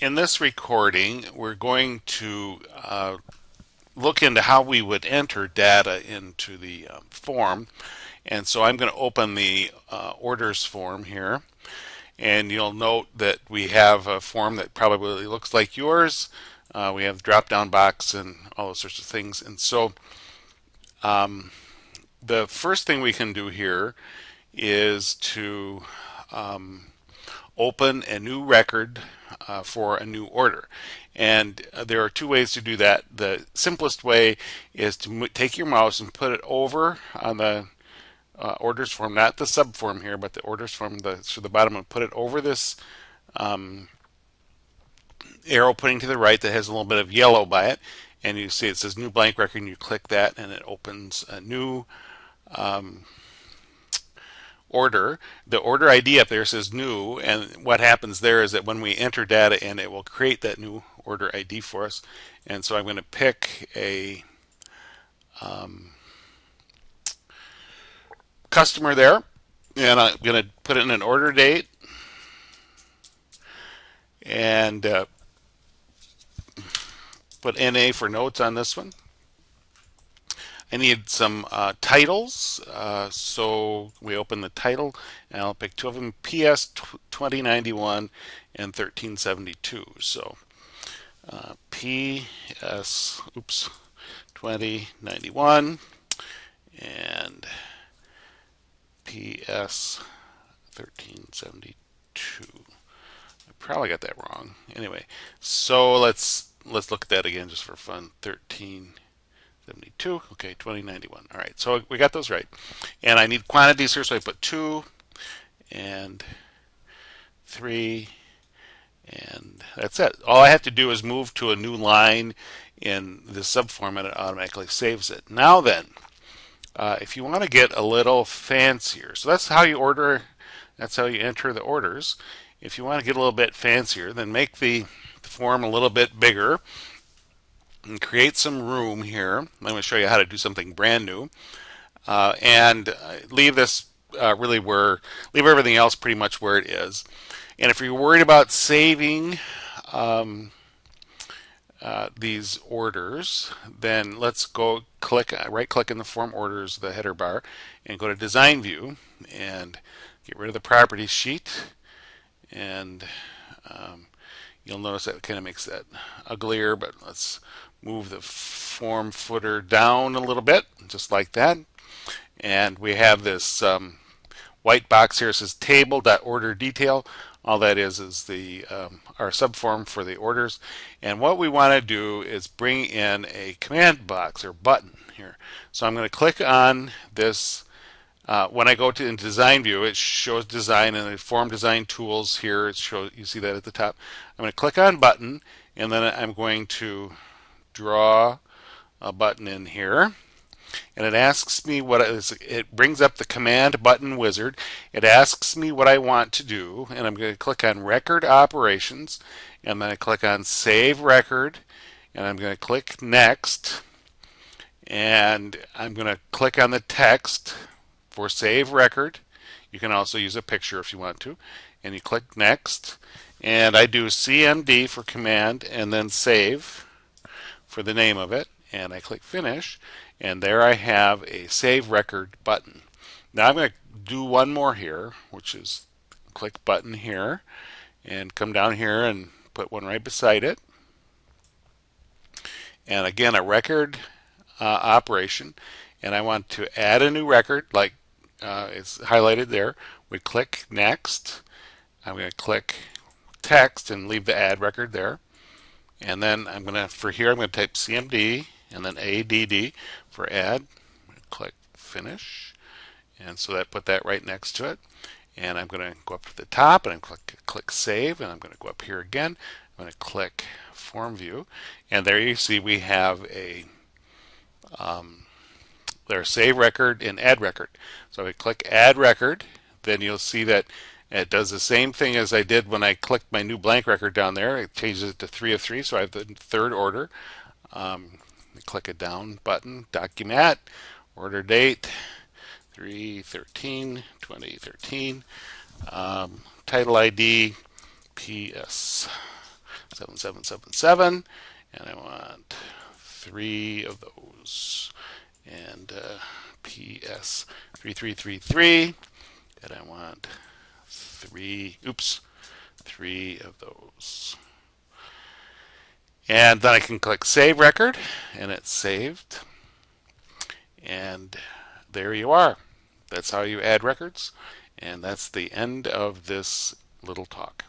in this recording, we're going to uh, look into how we would enter data into the uh, form. And so I'm going to open the uh, orders form here. And you'll note that we have a form that probably looks like yours. Uh, we have the drop down box and all those sorts of things. And so um, the first thing we can do here is to um, open a new record uh, for a new order. And uh, there are two ways to do that. The simplest way is to take your mouse and put it over on the uh, orders form, not the subform here, but the orders form the to the bottom, and put it over this um, arrow pointing to the right that has a little bit of yellow by it. And you see it says new blank record, and you click that, and it opens a new um, order. The order ID up there says new, and what happens there is that when we enter data in, it will create that new order ID for us. And so I'm going to pick a um, customer there, and I'm going to put in an order date, and uh, put NA for notes on this one. I need some uh, titles, uh, so we open the title, and I'll pick two of them, PS 2091 and 1372. So uh, PS, oops, 2091 and PS 1372. I probably got that wrong. Anyway, so let's let's look at that again just for fun. 13 72, okay, 2091. All right, so we got those right. And I need quantities here, so I put 2 and 3, and that's it. All I have to do is move to a new line in the subform and it automatically saves it. Now then, uh, if you want to get a little fancier, so that's how you order, that's how you enter the orders. If you want to get a little bit fancier, then make the, the form a little bit bigger and create some room here. I'm going to show you how to do something brand new. Uh, and uh, leave this uh, really where, leave everything else pretty much where it is. And if you're worried about saving um, uh, these orders, then let's go click, uh, right click in the form orders, the header bar, and go to design view and get rid of the properties sheet. And um, you'll notice that kind of makes that uglier, but let's move the form footer down a little bit, just like that. And we have this um, white box here. It says table.order detail. All that is is the um, our subform for the orders. And what we want to do is bring in a command box or button here. So I'm going to click on this. Uh, when I go to in design view, it shows design and the form design tools here. It shows you see that at the top. I'm going to click on button, and then I'm going to draw a button in here and it asks me what is it brings up the command button wizard it asks me what I want to do and I'm going to click on record operations and then I click on save record and I'm going to click next and I'm going to click on the text for save record you can also use a picture if you want to. And you click next. And I do CMD for command and then save for the name of it. And I click finish. And there I have a save record button. Now I'm going to do one more here which is click button here. And come down here and put one right beside it. And again a record uh, operation. And I want to add a new record like uh, it's highlighted there we click next I'm going to click text and leave the add record there and then I'm going to, for here, I'm going to type CMD and then ADD for add. Click finish. And so that put that right next to it. And I'm going to go up to the top and I'm click, click save. And I'm going to go up here again. I'm going to click form view. And there you see we have a um, there's save record and add record. So I click add record, then you'll see that it does the same thing as I did when I clicked my new blank record down there. It changes it to 3 of 3, so I have the third order. Um, click a down button, document, order date, 313 2013, um, title ID, PS 7777, and I want three of those. And uh, PS 3333, and I want three, oops, three of those. And then I can click Save Record, and it's saved. And there you are. That's how you add records. And that's the end of this little talk.